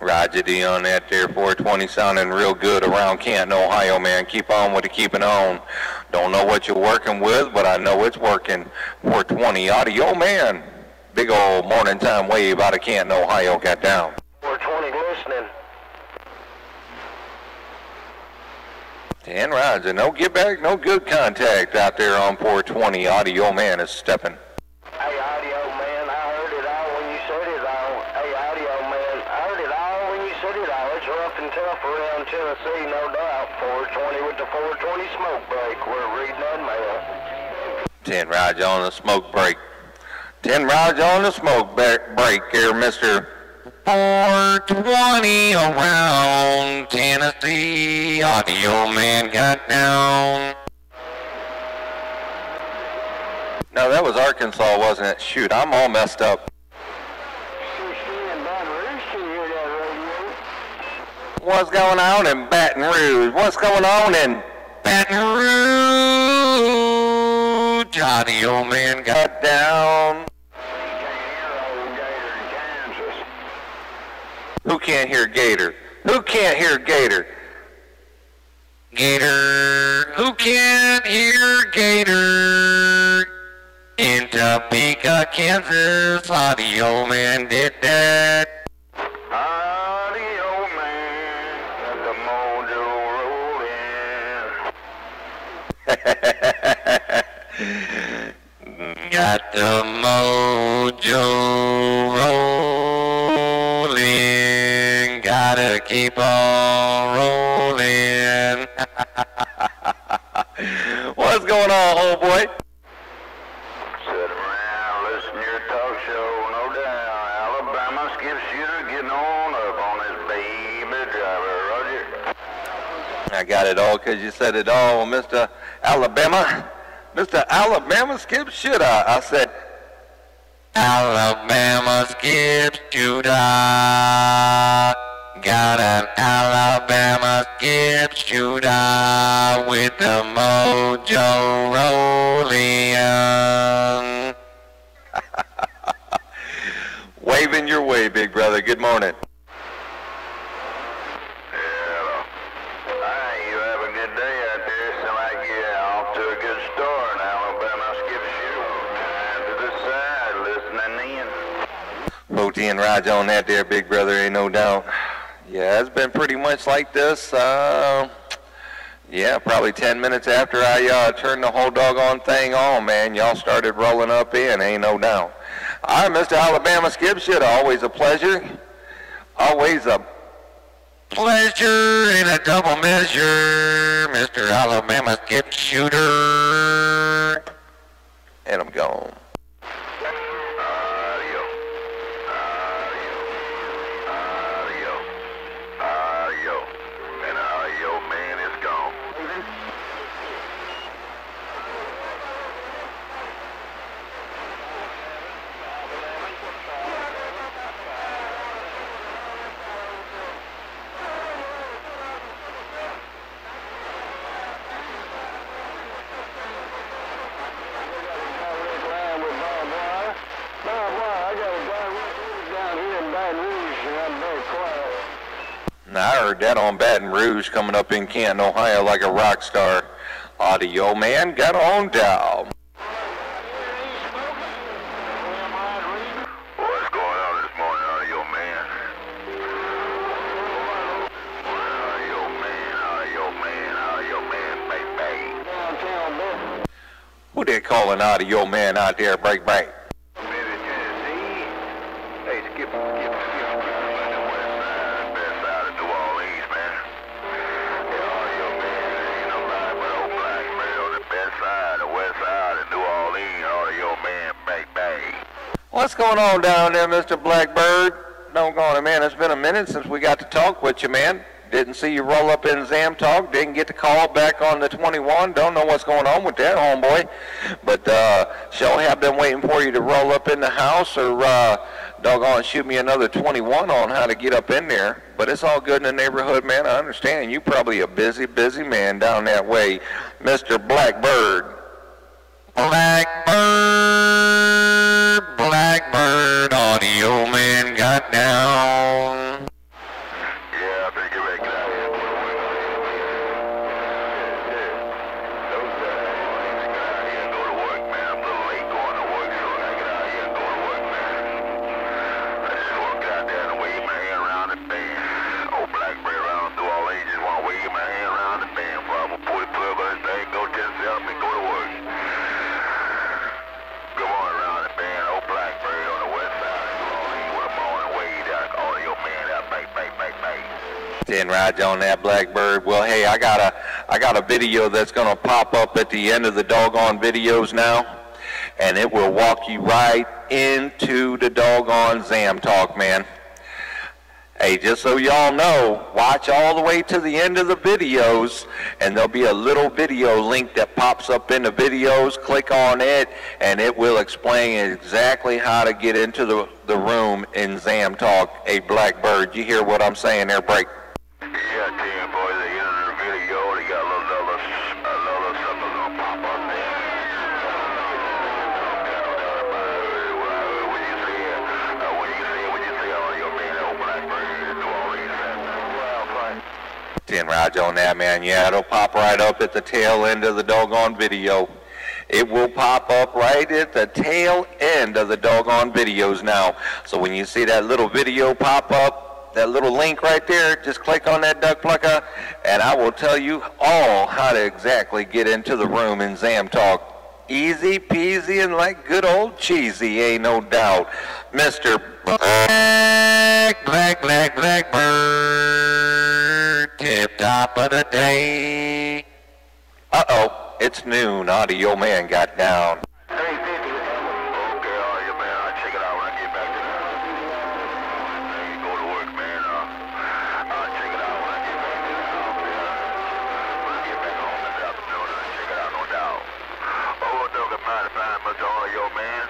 Roger D on that there 420 sounding real good around Canton, Ohio, man. Keep on with it, keep it on. Don't know what you're working with, but I know it's working. 420 audio, man. Big old morning time wave out of Canton, Ohio got down. 420 listening. 10 Roger, no get back, no good contact out there on 420 audio, man is stepping. Hey, audio man, I heard it all when you said it all. Hey, audio man, I heard it all when you said it all. It's rough and tough around Tennessee, no doubt. 420 with the 420 smoke break. We're reading that mail. 10 Roger on the smoke break. 10 Roger on the smoke break here, Mr. 420 around Tennessee. Audio man got down. No, that was Arkansas, wasn't it? Shoot, I'm all messed up. 16 and Baton Rouge, can you hear that radio? What's going on in Baton Rouge? What's going on in Baton Rouge? Johnny, old man got down. Who can't hear Gator? Who can't hear Gator? Gator. Who can't hear Gator? In Topeka, Kansas, Audio Man did that. Mojo rolling. Gotta keep on rolling. What's going on, old boy? Sit around, listen to your talk show, no doubt. Alabama skip shooter getting on up on his baby driver, Roger. I got it all 'cause you said it all, Mr. Alabama. Mr. Alabama skip shooter. I said, Alabama skip shooter. Got an Alabama skip shooter with the mojo rolling. Waving your way, big brother. Good morning. Moti and Raj on that there, big brother, ain't no doubt. Yeah, it's been pretty much like this. Uh, yeah, probably 10 minutes after I uh, turned the whole doggone thing on, man, y'all started rolling up in, ain't no doubt. All right, Mr. Alabama Skip Shit, always a pleasure. Always a pleasure in a double measure, Mr. Alabama Skip Shooter. And I'm gone. Heard that on Baton Rouge coming up in Canton, Ohio like a rock star. Audio man got on down. Who they calling audio man out there, break break? What's going on down there, Mr. Blackbird? Don't go on, man. It's been a minute since we got to talk with you, man. Didn't see you roll up in Zam Talk. Didn't get the call back on the 21. Don't know what's going on with that, homeboy. But uh, sure have been waiting for you to roll up in the house or uh, doggone shoot me another 21 on how to get up in there. But it's all good in the neighborhood, man. I understand. You probably a busy, busy man down that way, Mr. Blackbird. Blackbird, the old man got down. Ten rides on that Blackbird. Well, hey, I got a I got a video that's gonna pop up at the end of the doggone videos now, and it will walk you right into the doggone Zam Talk, man. Hey, just so y'all know, watch all the way to the end of the videos, and there'll be a little video link that pops up in the videos. Click on it, and it will explain exactly how to get into the, the room in Zam Talk, a Blackbird. You hear what I'm saying there, Break? Ten rides on that, man. Yeah, it'll pop right up at the tail end of the doggone video. It will pop up right at the tail end of the doggone videos now. So when you see that little video pop up, that little link right there, just click on that duck plucker, and I will tell you all how to exactly get into the room in Zam Talk. Easy peasy and like good old cheesy, ain't no doubt. Mr. Black, black, black, black bird, tip top of the day. Uh-oh, it's noon. Audio man got down. Hey, 50. Okay, all right, man. Check it out when I get back to the you go to work, man. Check it out when I get back to the house. Get back home this afternoon, I'll check it out, no doubt. Oh, if I must all your man.